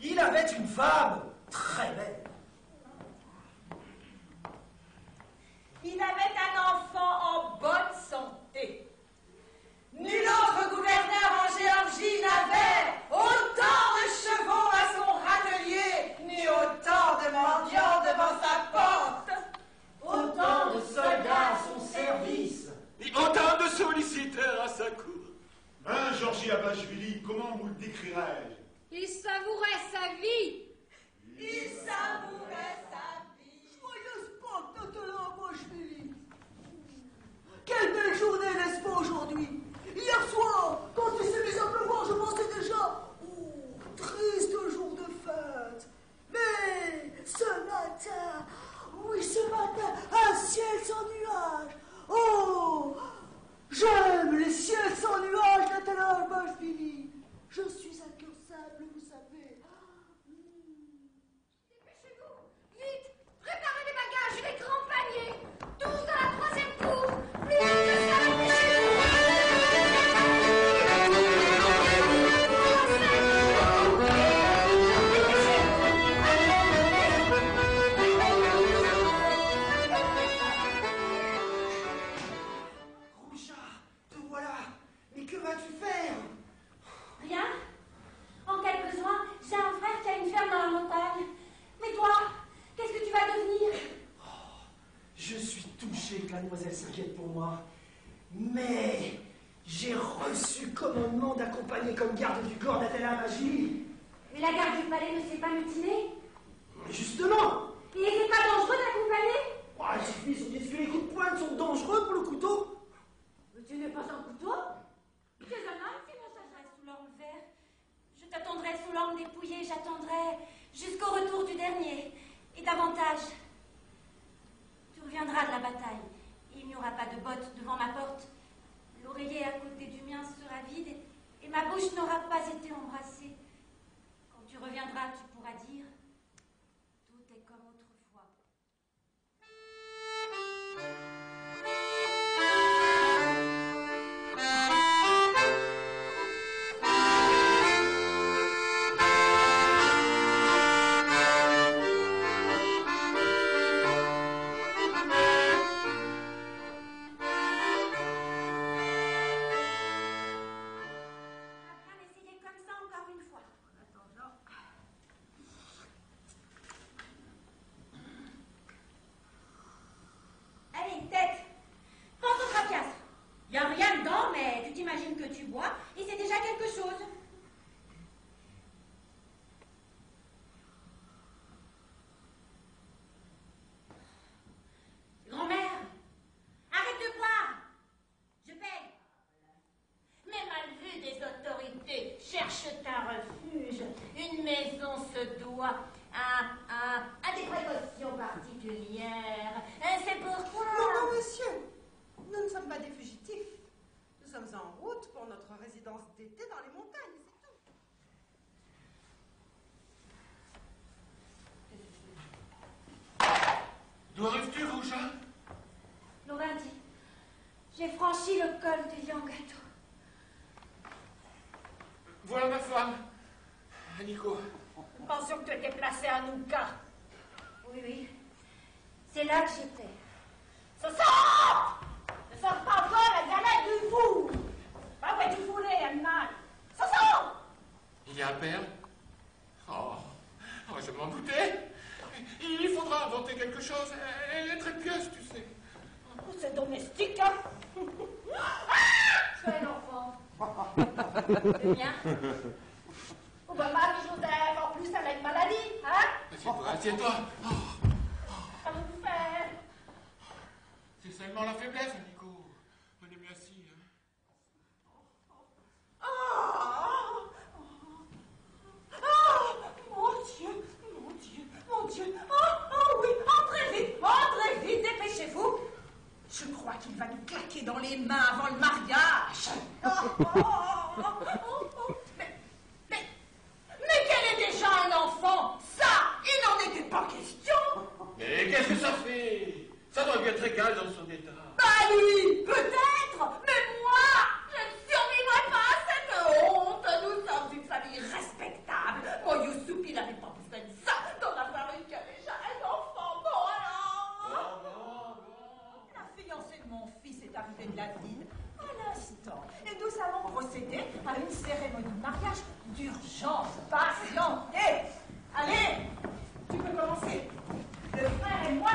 Il avait une femme très belle. Comment vous le décrirais-je? Il savourait sa vie. Il s'inquiète pour moi. Mais j'ai reçu commandement d'accompagner comme garde du corps Natalia Magie. Et la garde du palais ne s'est pas mutinée Justement Il n'était pas dangereux d'accompagner oh, Il suffit, son disque, les coups de pointe sont dangereux pour le couteau. Mais tu n'es pas un couteau Tu es un homme, Simon sous l'orme vert. Je t'attendrai sous l'orme dépouillé, j'attendrai jusqu'au retour du dernier. Et davantage. Tu reviendras de la bataille. Et il n'y aura pas de bottes devant ma porte. L'oreiller à côté du mien sera vide et, et ma bouche n'aura pas été embrassée. Quand tu reviendras, tu d'été dans les montagnes, c'est tout. D'où arrives-tu, Rouja Laurenti, j'ai franchi le col du Yangato. Voilà ma femme, Nico. Nous pensions que tu étais placé à Nouka. Oui, oui. C'est là que j'étais. Ce sort Ne sors pas encore la galette du fou Pas ouais, tu foulais, animal Ce sort Il y a un père oh. oh, je m'en doutais. Il faudra inventer quelque chose. Elle est très pieuse, tu sais. Oh, C'est domestique, hein Sois l'enfant. C'est bien. Oh, bah, Marie-Joseph, en plus, elle a une maladie, hein Assieds-toi, assieds-toi. Oh, Ça vous fait c'est seulement la faiblesse, Nico. On est mieux assis. Hein. Oh, oh, mon Dieu, mon Dieu, mon Dieu. Oh, oh oui, entrez vite, entrez vite, dépêchez-vous. Je crois qu'il dans les mains avant le mariage oh. Mais, mais, mais quel est déjà un enfant Ça, il n'en était pas question. Mais qu'est-ce que ça fait Ça doit lui être égal dans son état. Bah lui, peut-être, mais moi, je ne survivrai pas à cette honte. Nous sommes une famille respectable. Mon Youssouf, il n'avait pas besoin de ça d'en avoir une qui a déjà un enfant. Bon alors Bon, bon, bon. La fiancée de mon fils est arrivée de la ville à l'instant et nous avons procédé à une cérémonie de mariage d'urgence. Patientez Allez, tu peux commencer. Le frère et moi,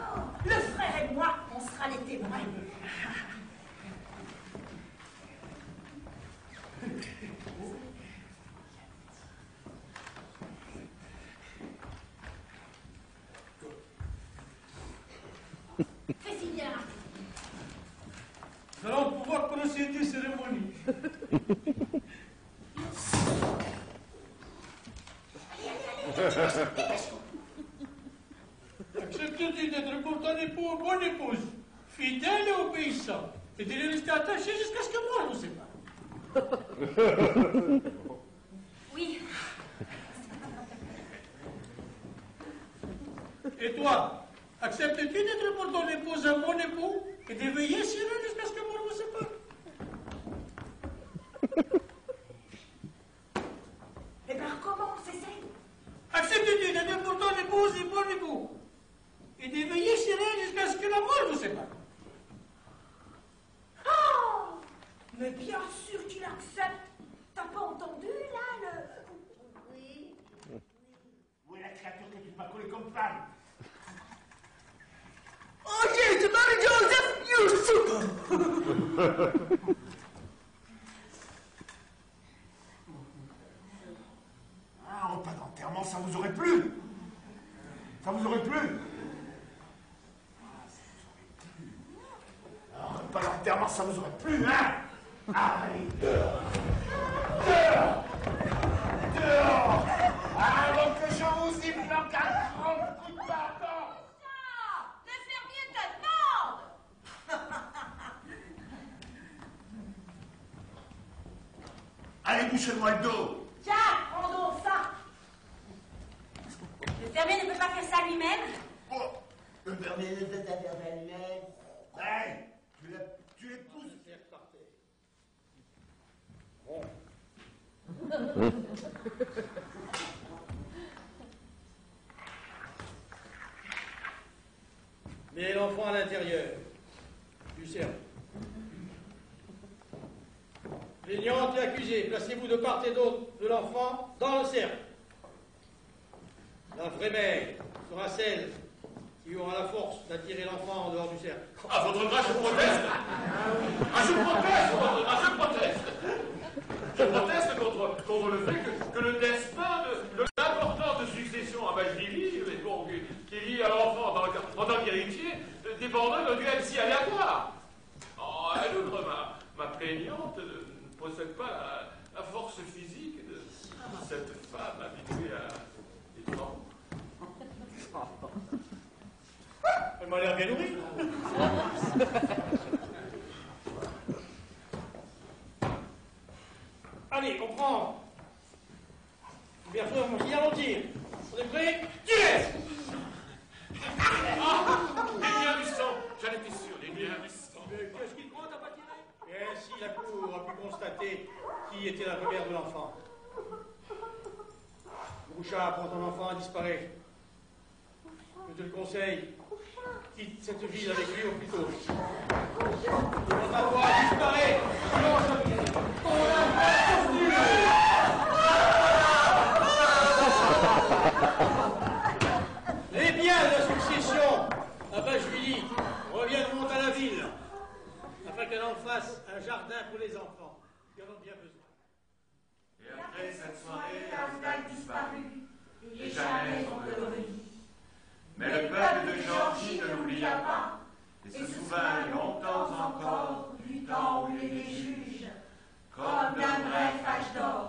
Oh, le frère et moi, on sera les témoins. procédure cérémonie. Acceptes-tu d'être pour ton époux ou bonne épouse, fidèle et obéissant, et de lui rester attaché jusqu'à ce que moi je ne sais pas. Oui. Et toi, acceptes-tu d'être pour ton épouse un bon époux et de veiller sur elle jusqu'à ce que moi je ne sais pas Eh bien, comment on s'essaye Acceptes-tu d'être pour ton épouse et bon époux et de veiller sur elle jusqu'à ce que la mort ne vous sépare Oh Mais bien sûr qu'il accepte. T'as pas entendu, là, le... Oui. Créature que tu m'as collée comme femme Oh yes, Mary Joseph, you super! Ah, Un repas d'enterrement, ça vous aurait plu. Ça vous aurait plu. Ah, ça vous aurait plu. Un repas d'enterrement, ça vous aurait plu, hein. Allez, dehors. Dehors. Dehors Avant que je vous y planque un grand coup de bâton Le fermier te demande Allez, bouchez-moi le dos Tiens, prends donc ça. Le fermier ne peut pas faire ça lui-même. Oh, Le dernier de ta dernière Hey Tu l'as- Tu l'épouses faire parfait. Mais l'enfant à l'intérieur du cercle. Plaignante et accusé, placez-vous de part et d'autre de l'enfant dans le cercle. La vraie mère sera celle qui aura la force d'attirer l'enfant en dehors du cercle. À votre grâce, je proteste Ah, je proteste, je proteste Je proteste contre, contre le fait que, que le destin de, de succession à Bajvili, mais bon, qui, qui lie à l'enfant en tant qu'héritier, dépendrait d'un duel si aléatoire. Oh, elle, outre ma, ma plaignante, euh, ne possède pas la, la force physique de cette femme habituée à des travaux. Elle m'a l'air bien nourrie. Allez, on prend. Bien sûr, mon client en tire. On est prêts? Tirez Ah Des liens du sang J'en étais sûr, des liens du sang Mais qu'est-ce qu'il prend, t'as pas tiré Et ainsi la cour a pu constater qui était la première de l'enfant. Bouchard prend ton enfant et disparaît. Je te le conseille, quitte cette ville avec lui au plus tôt. Disparaît longtemps encore du temps où les juges, comme d'un bref âge d'or,